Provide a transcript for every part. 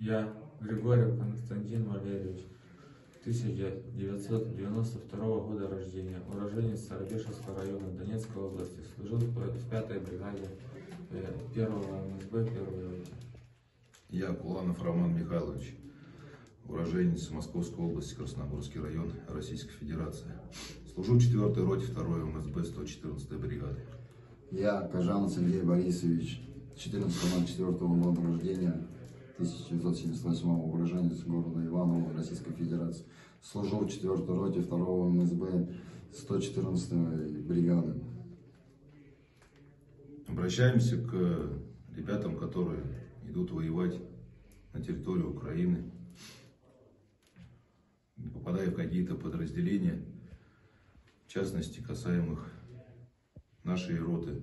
Я, Григорьев Константин Валерьевич, 1992 года рождения, уроженец Старобешевского района Донецкой области, служил в 5-й бригаде 1-го МСБ 1 роте. Я Куланов Роман Михайлович, уроженец Московской области, Красногорский район, Российской Федерации. Служу в 4-й роте 2 МСБ 114 бригады. Я Кожан Сергей Борисович, 14.04 года рождения, 1978 уроженец города Иваново, Российской Федерации. Служил в 4 роте 2 МСБ 114 бригады. Обращаемся к ребятам, которые идут воевать на территорию Украины, попадая в какие-то подразделения, в частности, касаемых нашей роты.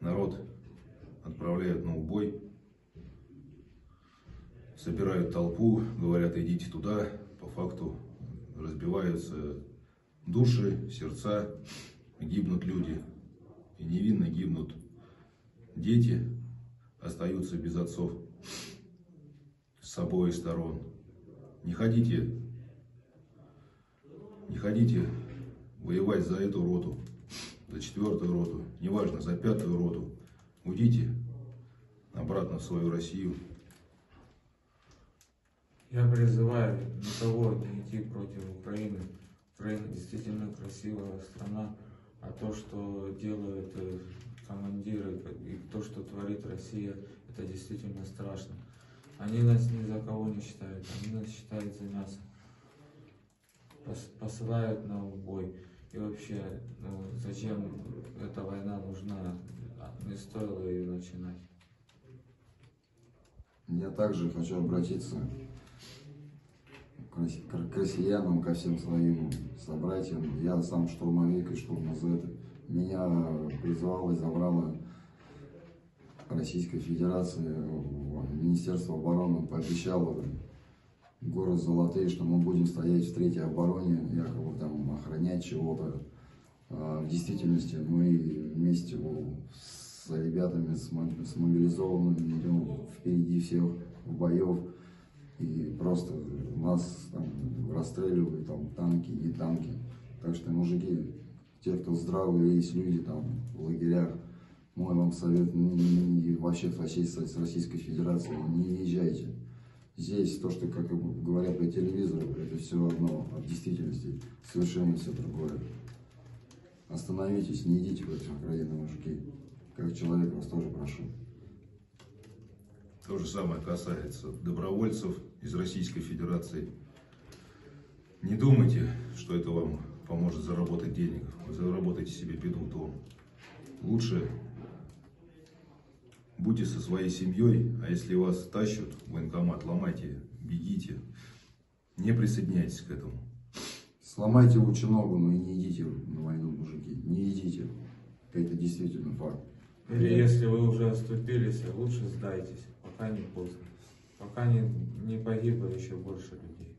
Народ отправляют на убой, собирают толпу, говорят, идите туда, по факту разбиваются души, сердца, гибнут люди, и невинно гибнут дети, остаются без отцов с обоих сторон. Не ходите, не ходите воевать за эту роту, за четвертую роту, неважно, за пятую роту. Уйдите обратно в свою Россию. Я призываю никого не идти против Украины. Украина действительно красивая страна, а то, что делают э, командиры и то, что творит Россия, это действительно страшно. Они нас ни за кого не считают, они нас считают за мясо. Пос- Посылают на убой. И вообще, ну, зачем эта война нужна? А, Не стоило ее начинать. Я также хочу обратиться к рос- к к россиянам, ко всем своим собратьям. Я сам штурмовик и штурмазет. Меня призвала и забрала Российская Федерация, Министерство обороны пообещало город Золотые, что мы будем стоять в третьей обороне, якобы там охранять чего-то. А в действительности мы вместе с ребятами, с мо- с мобилизованными идем впереди всех в боев. И просто нас там расстреливают, там танки, не танки. Так что, мужики, те, кто здравые есть люди там в лагерях, мой вам совет, не- не- не- вообще с Российской Федерации, не езжайте. Здесь то, что, как говорят по телевизору, это все одно, а в действительности совершенно все другое. Остановитесь, не идите против Украины, мужики. Как человек вас тоже прошу. То же самое касается добровольцев из Российской Федерации. Не думайте, что это вам поможет заработать денег. Вы заработаете себе беду дом. Лучше будьте со своей семьей, а если вас тащат в военкомат, ломайте, бегите. Не присоединяйтесь к этому. Сломайте лучше ногу, но и не идите на войну, мужики. Не идите. Это действительно факт. Или если вы уже оступились, лучше сдайтесь, пока не поздно. Пока не, не погибло еще больше людей.